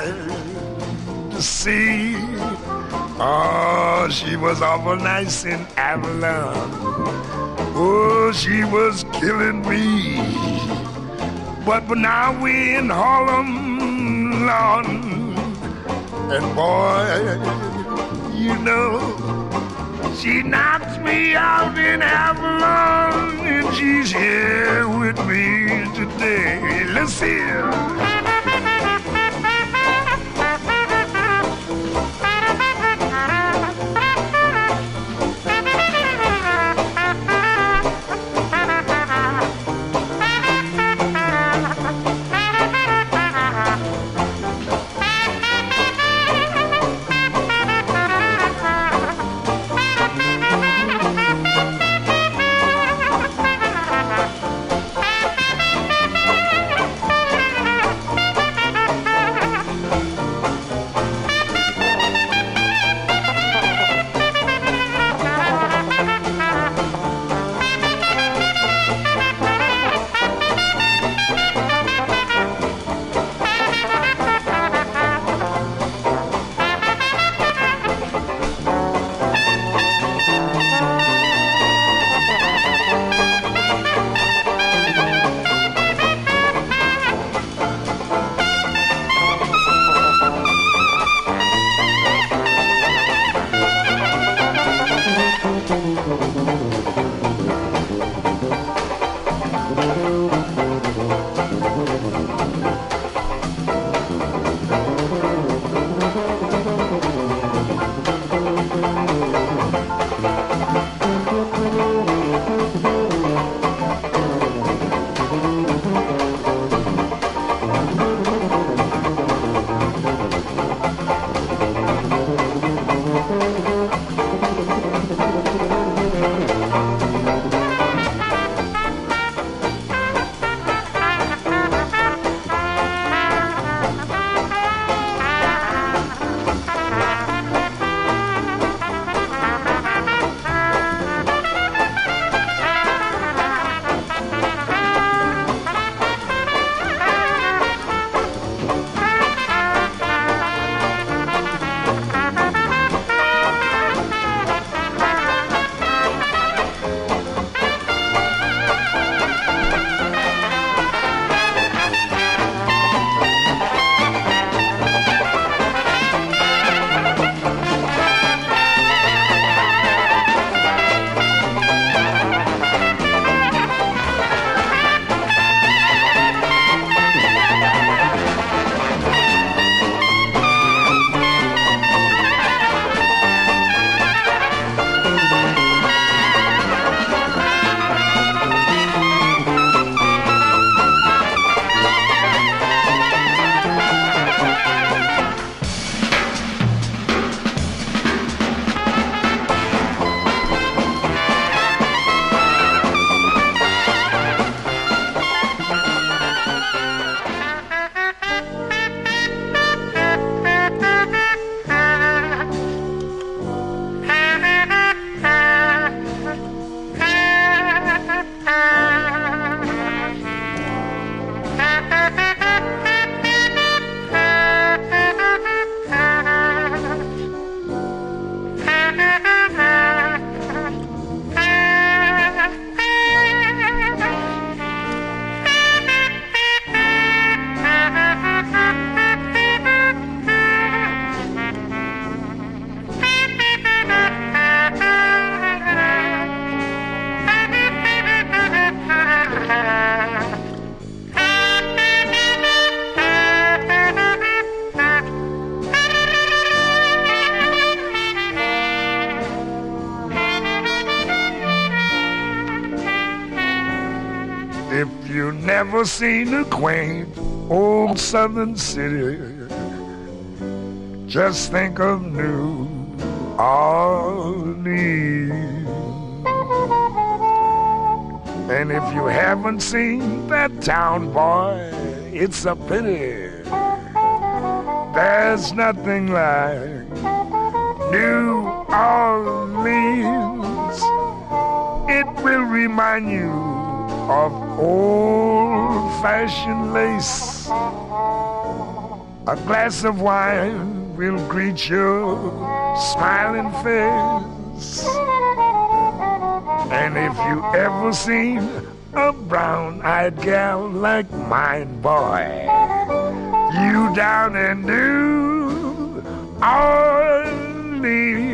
the sea. Oh, she was awful nice in Avalon. Oh, she was killing me. But now we're in Harlem, Lord. And boy, you know, she knocks me out in Avalon, and she's here with me today. Let's see Thank. Never seen a quaint old southern city, just think of New Orleans. And if you haven't seen that town, boy, it's a pity. There's nothing like New Orleans. It will remind you of old fashioned lace. A glass of wine will greet your smiling face. And if you ever seen a brown-eyed gal like mine, boy, you down in New Orleans.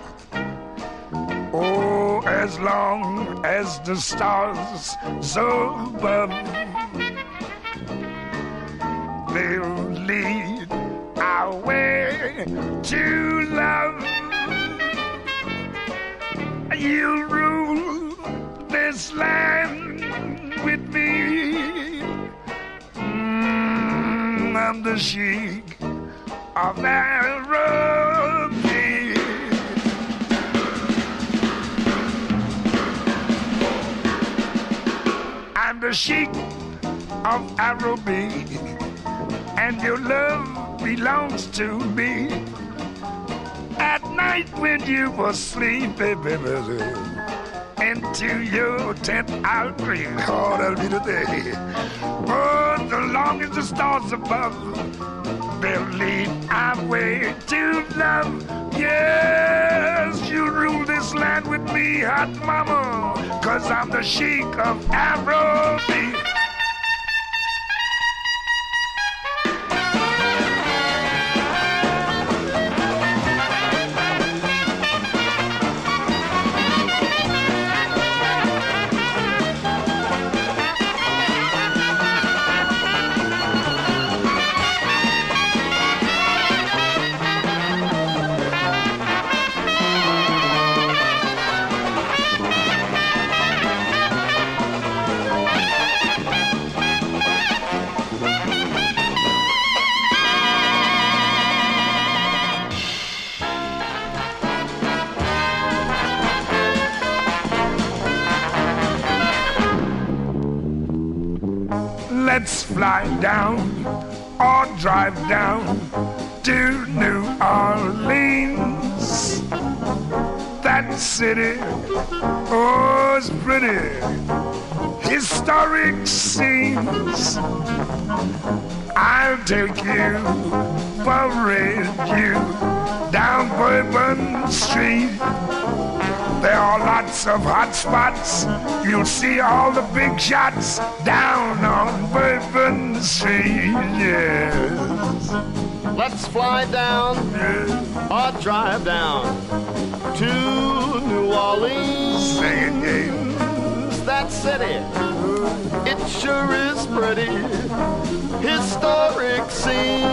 stars above. They'll lead our way to love. You'll rule this land with me. Mm, I'm the sheik of Nairobi. Sheik of Araby, and your love belongs to me. At night when you were sleeping, baby, into your tent I'll creep. Oh, that'll be the day. Oh, long as the stars above, they'll lead our way to love. Yes, you rule this land with me, hot mama, cause I'm the sheik of Araby. fly down or drive down to New Orleans. That city, oh, it's pretty. Historic scenes. I'll take you, parade you down Bourbon Street. There are lots of hot spots. You'll see all the big shots down on Bourbon Street. Yes. Let's fly down or drive down to New Orleans. Sing it, yeah. That city, it sure is pretty. Historic scene.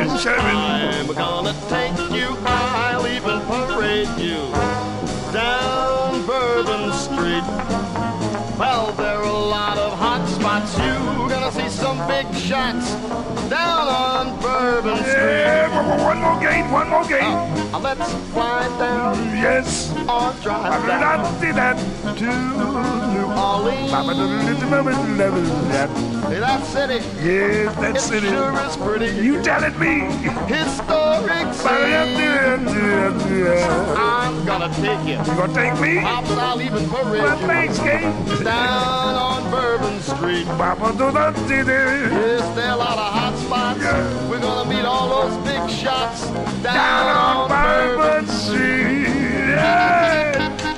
Is Sherman. I'm gonna take you, I'll even parade you down Bourbon Street. Well, there are a lot of hot spots. You're gonna see some big shots down on Bourbon Street. Yeah, one more- game, one more game. Uh, let's fly down Yes. or drive I down not see that. to New Orleans. That city, Yes, it that's it. sure is pretty. You telling me? Historic scene. I'm gonna take you. You gonna take me? Pops, I'll even Well, parade you thanks, Kate. down on Bourbon Street. Papa do not see there. Yes, there are a lot of hot spots. Yeah. We're gonna meet all those big shots down, Down on Bourbon Bourbon Street. Yeah.